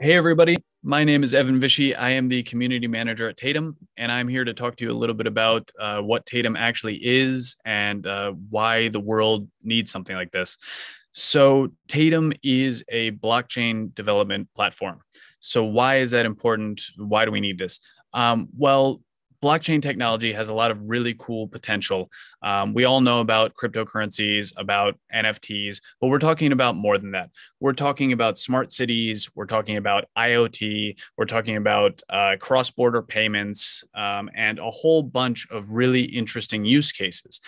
Hey, everybody. My name is Evan Vishy. I am the community manager at Tatum, and I'm here to talk to you a little bit about uh, what Tatum actually is and uh, why the world needs something like this. So, Tatum is a blockchain development platform. So, why is that important? Why do we need this? Um, well, blockchain technology has a lot of really cool potential. Um, we all know about cryptocurrencies, about NFTs, but we're talking about more than that. We're talking about smart cities, we're talking about IoT, we're talking about uh, cross border payments, um, and a whole bunch of really interesting use cases.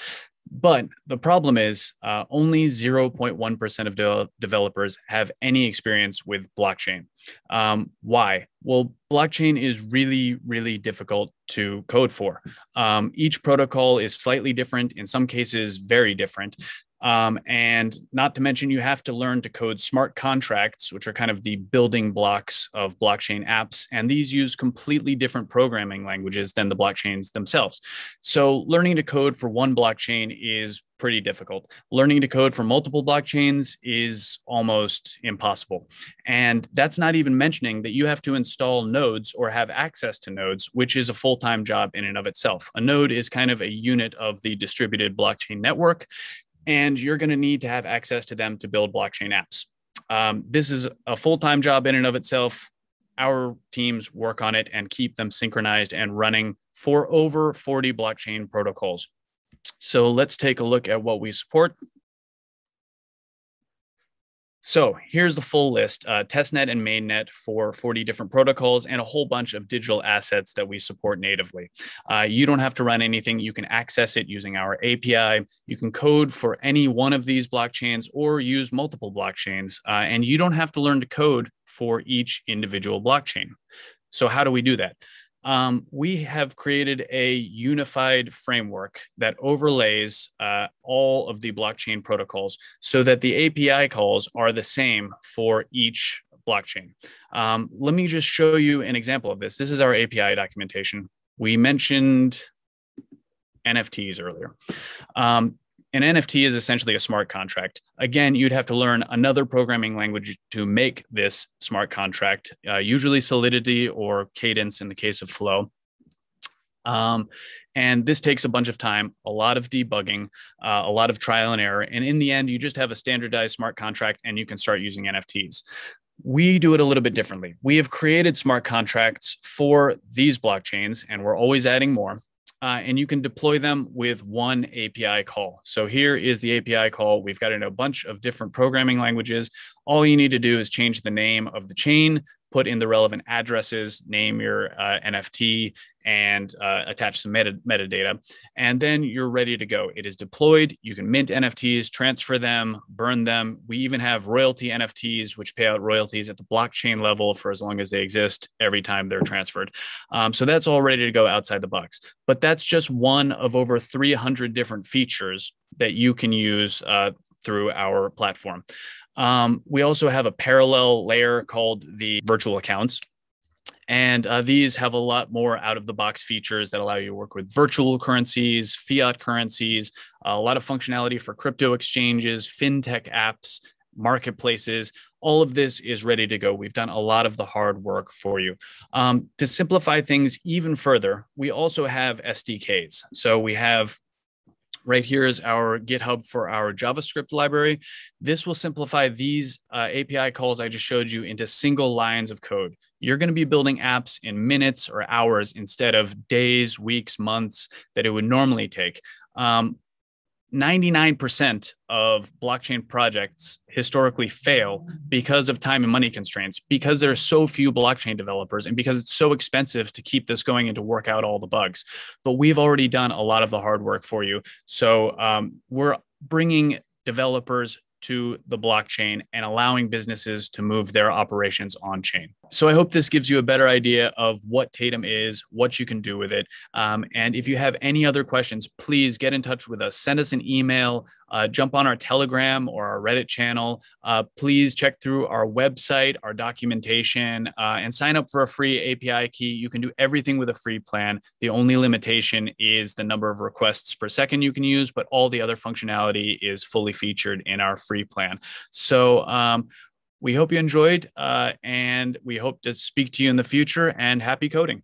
But the problem is uh, only 0.1% of de- developers have any experience with blockchain. Um, why? Well, blockchain is really, really difficult to code for. Um, each protocol is slightly different, in some cases, very different. Um, and not to mention, you have to learn to code smart contracts, which are kind of the building blocks of blockchain apps. And these use completely different programming languages than the blockchains themselves. So, learning to code for one blockchain is pretty difficult. Learning to code for multiple blockchains is almost impossible. And that's not even mentioning that you have to install nodes or have access to nodes, which is a full time job in and of itself. A node is kind of a unit of the distributed blockchain network and you're going to need to have access to them to build blockchain apps. Um, this is a full time job in and of itself. Our teams work on it and keep them synchronized and running for over 40 blockchain protocols. So let's take a look at what we support. So here's the full list uh, testnet and mainnet for 40 different protocols and a whole bunch of digital assets that we support natively. Uh, you don't have to run anything. You can access it using our API. You can code for any one of these blockchains or use multiple blockchains. Uh, and you don't have to learn to code for each individual blockchain. So, how do we do that? Um, we have created a unified framework that overlays uh, all of the blockchain protocols so that the API calls are the same for each blockchain. Um, let me just show you an example of this. This is our API documentation. We mentioned NFTs earlier. Um, an NFT is essentially a smart contract. Again, you'd have to learn another programming language to make this smart contract, uh, usually Solidity or Cadence in the case of Flow. Um, and this takes a bunch of time, a lot of debugging, uh, a lot of trial and error. And in the end, you just have a standardized smart contract and you can start using NFTs. We do it a little bit differently. We have created smart contracts for these blockchains, and we're always adding more uh, and you can deploy them with one API call. So here is the API call. We've got it in a bunch of different programming languages. All you need to do is change the name of the chain, put in the relevant addresses, name your uh, NFT, and uh, attach some meta- metadata. And then you're ready to go. It is deployed. You can mint NFTs, transfer them, burn them. We even have royalty NFTs, which pay out royalties at the blockchain level for as long as they exist every time they're transferred. Um, so that's all ready to go outside the box. But that's just one of over 300 different features that you can use uh, through our platform. Um, we also have a parallel layer called the virtual accounts. And uh, these have a lot more out of the box features that allow you to work with virtual currencies, fiat currencies, a lot of functionality for crypto exchanges, fintech apps, marketplaces. All of this is ready to go. We've done a lot of the hard work for you. Um, to simplify things even further, we also have SDKs. So we have Right here is our GitHub for our JavaScript library. This will simplify these uh, API calls I just showed you into single lines of code. You're going to be building apps in minutes or hours instead of days, weeks, months that it would normally take. Um, 99% of blockchain projects historically fail because of time and money constraints, because there are so few blockchain developers, and because it's so expensive to keep this going and to work out all the bugs. But we've already done a lot of the hard work for you. So um, we're bringing developers to the blockchain and allowing businesses to move their operations on chain. So I hope this gives you a better idea of what Tatum is, what you can do with it. Um, and if you have any other questions, please get in touch with us. Send us an email, uh, jump on our Telegram or our Reddit channel. Uh, please check through our website, our documentation, uh, and sign up for a free API key. You can do everything with a free plan. The only limitation is the number of requests per second you can use, but all the other functionality is fully featured in our free plan. So, um, we hope you enjoyed, uh, and we hope to speak to you in the future. And happy coding.